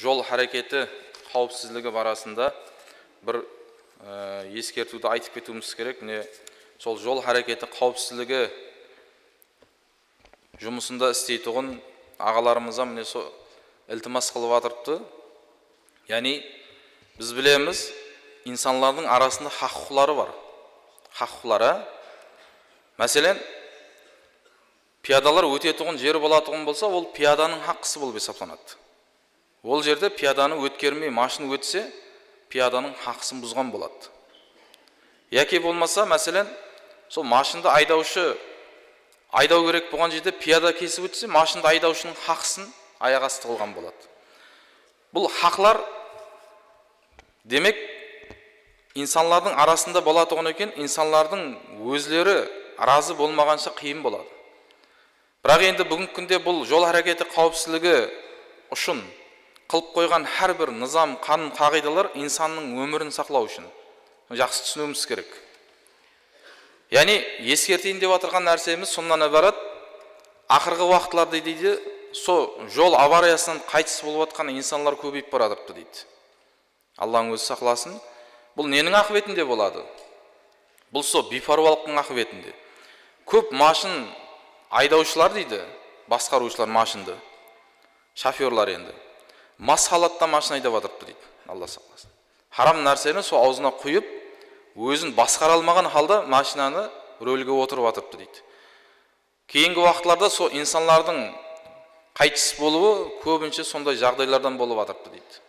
жол әрекеті қауіпсіздігі барасында бір ә, ескертуді айтып кетуіміз керек. Міне сол жол әрекеті қауіпсіздігі жұмысында істейтұғын ағаларымызға міне сол ілтимас қылып жатырыпты яғни біз білеміз инсанлардың арасында хақ құқылары бар. Хақ мәселен пиядалар өтетұғын жері болатұғын болса ол пияданың хаққысы болып есептеланады ол жерде пияданы өткермей машина өтсе пияданың хақысын бұзған болады. Яки болмаса мәселен сол машинды айдаушы айдау керек болған жерде пияда кесіп өтсе машинды айдаушының хақысын аяқ асты қылған болады. Бұл хақлар демек инсанлардың арасында болатұғын екен инсанлардың өзлері разы болмағанша қиын болады. Бірақ енді бүгінгі күнде бұл жол әрекеті қауіпсіздігі үшін қылып қойған әрбір нызам қанун қағидалар инсанның өмірін сақлау үшін. Жақсы түсінуіміз керек. Яғни ескертейін деп отырған нәрсеміз сонан ібарат ақырғы уақытларда дейді со жол авариясынан қайтыс болып жатқан инсанлар көбейіп бара жатырыпты дейді. Алланың өзі сақласын. Бұл ненің ақыбетінде болады? Бұл со бейпаруалықтың ақыбетінде көп машин айдаушылар дейді басқарушылар машинды шоферлар енді. Мас халатта машина айдап жатырыпты дейді алла сақтасын. Харам нәрсені сол аузына құйып өзін басқара алмаған халда машинаны рөлге отырып жатырыпты дейді. Кейінгі уақытларда сол инсанлардың қайтыс болуы көбінше сондай жағдайлардан болып жатырыпты дейді.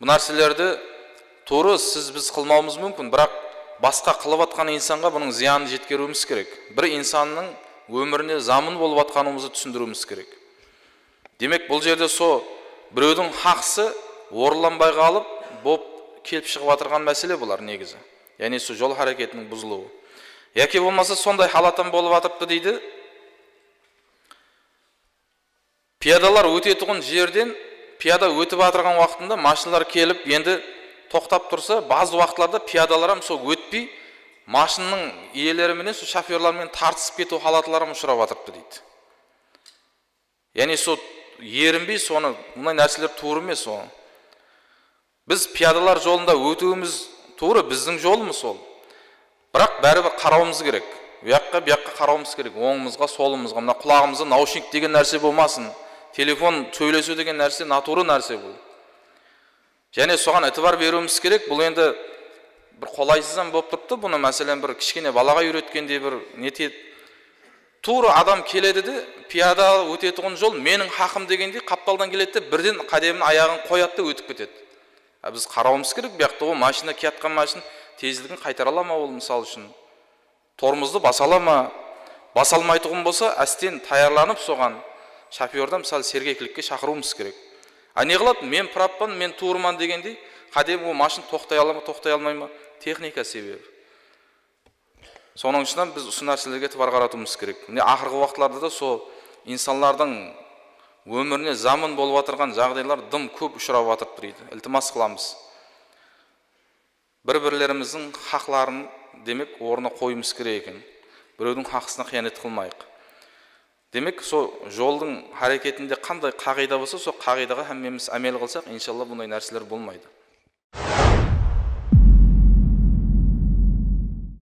Бұл нәрселерді тура сіз біз қылмауымыз мүмкін бірақ басқа қылып жатқан инсанға бұның зиянын жеткеруіміз керек. Бір инсанның өміріне замын болып жатқанымызды түсіндіруіміз керек. Демек бұл жерде со біреудің хақысы орыланбай қалып боп келіп шығып жатырған мәселе бұлар негізі. Яғни сол жол әрекетінің бұзылуы. Яки болмаса сондай халаттан болып жатыпты дейді. Пиядалар өтетұғын жерден пияда өтіп жатырған уақытында машиналар келіп енді тоқтап тұрса базы уақытларда пиядалар сол өтпей машинаның иелеріменен сол шоферлармен тартысып кету халатлары ұшырап жатырыпты дейді. Яғни сол ерінбей соны мындай нәрселер туыр емес ол біз пиядалар жолында өтуіміз тура біздің жолымыз ол бірақ бәрібір қарауымыз керек bu жаққа қарауымыз керек оңымызға солымызға мына құлағымызда наушник деген нәрсе болмасын телефон сөйлесу деген нәрсе натура нәрсе бұл және соған ітібар беруіміз керек бұл енді бір қолайсыздан болып тұрыпты бұны мәселен бір кішкене балаға үйреткендей бір нетеді тура адам келеді де пияда өтетұғын жол менің хақым дегендей қапталдан келеді де бірден қадемін аяғын қояды да өтіп кетеді. А біз қарауымыз керек бұл жақта ол машина келе машина тезлігін қайтара ала ма ол мысалы үшін? Тормозды баса ала ма? Баса алмайтұғын болса әстен таярланып соған шоферді мысалы сергектілікке шақыруымыз керек. А не қылады? Мен праппын мен туырман дегендей қадем ол машина тоқтай ала ма тоқтай алмай ма? техника себебі. Соның ішінен біз осы нәрселерге ітібар қаратуымыз керек. Міне ақырғы уақытларда да сол инсанлардың өміріне заман болып жатырған жағдайлар дым көп ұшырап жатыр дейді ілтимас қыламыз. Бір бірлеріміздің хақларын демек орнына қоюымыз керек екен. Біреудің хақысына қиянат қылмайық. Демек сол жолдың әрекетінде қандай қағида болса сол қағидаға әммеміз әмел қылсақ иншалла бұндай нәрселер болмайды.